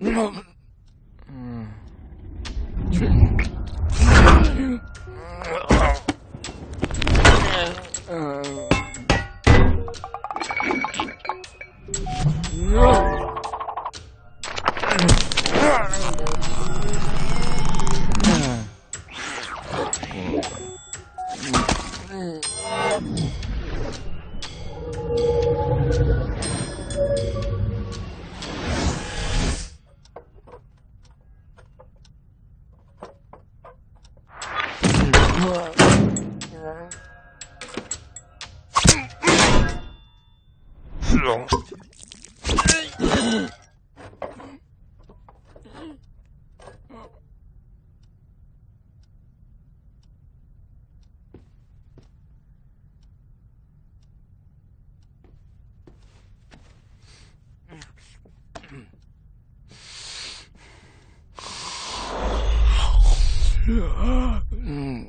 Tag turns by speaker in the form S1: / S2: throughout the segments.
S1: No. Thank you. う
S2: ん。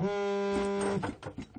S1: うー